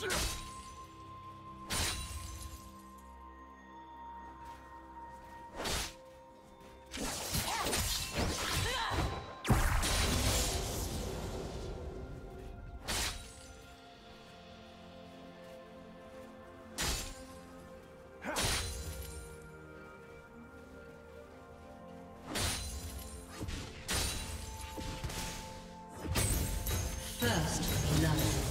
First blood.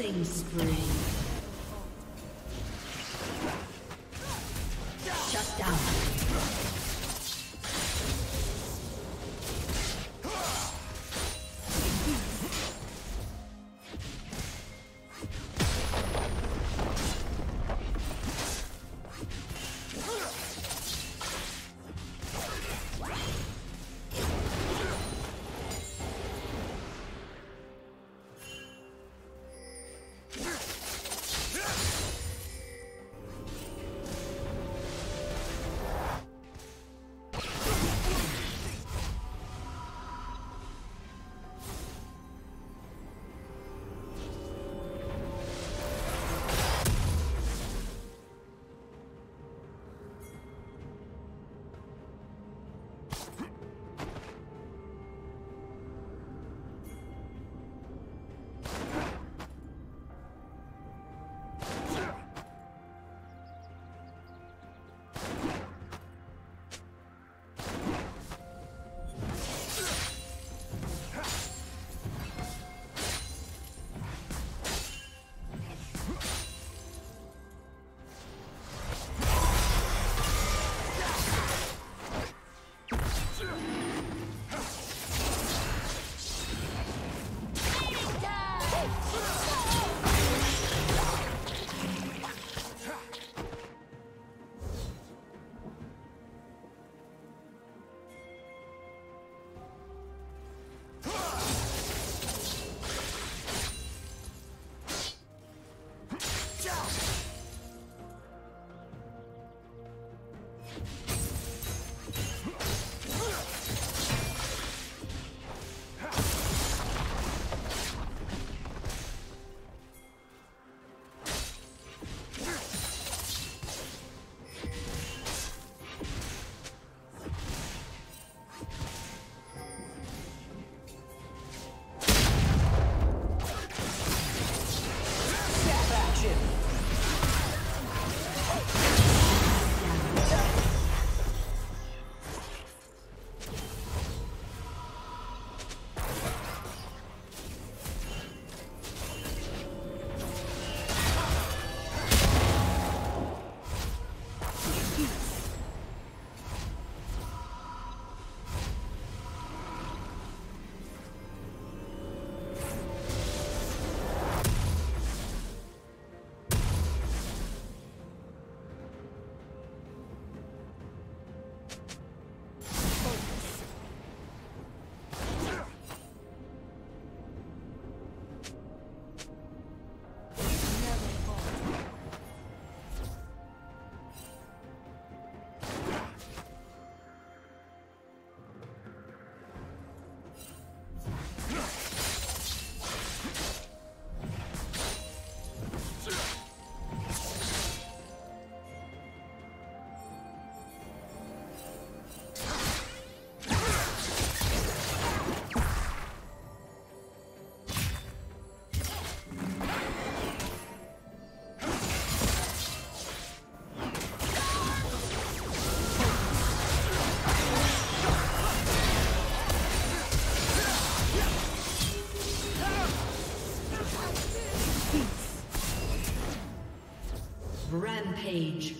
Killing spree. Rampage.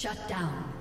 Shut down.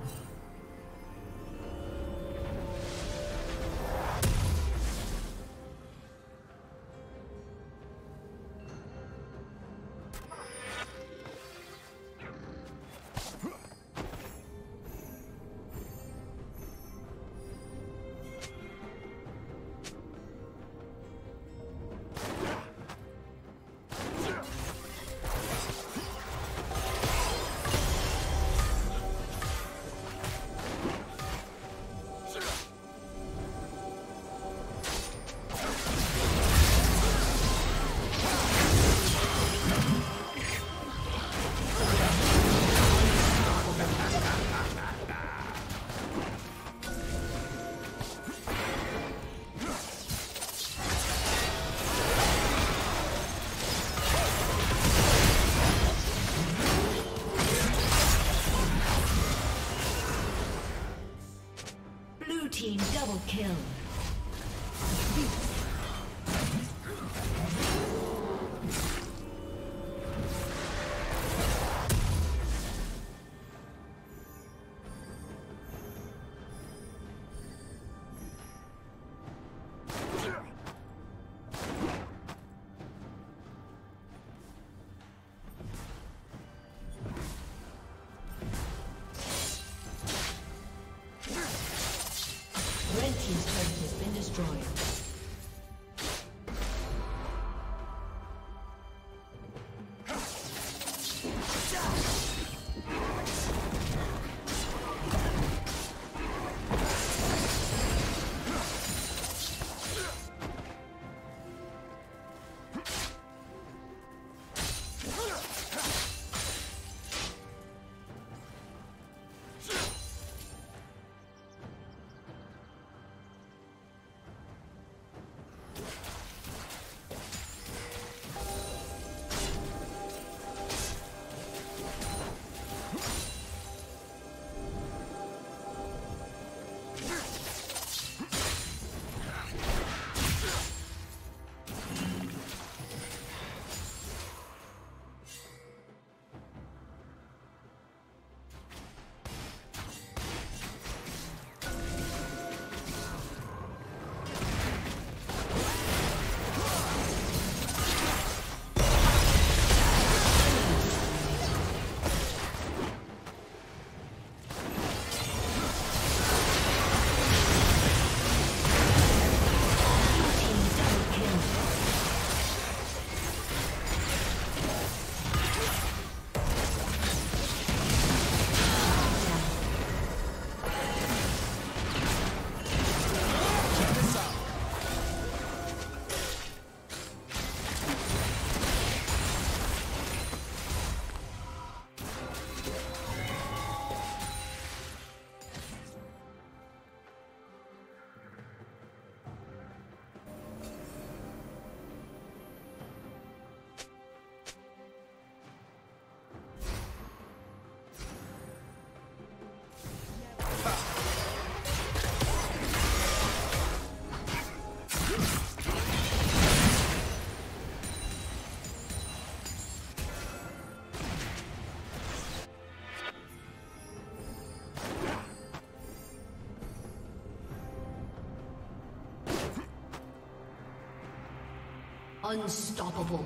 Unstoppable.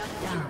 Shut down.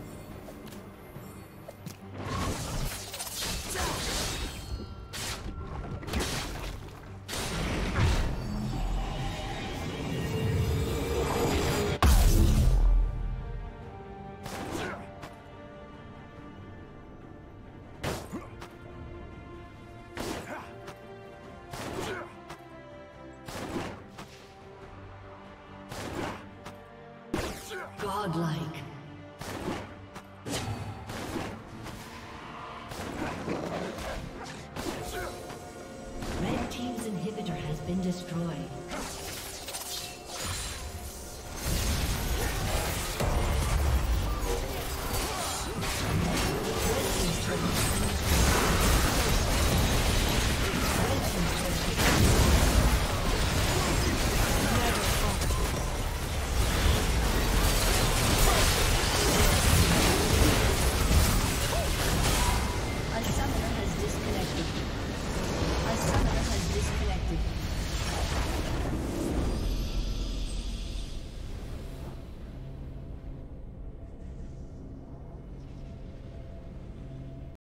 destroyed.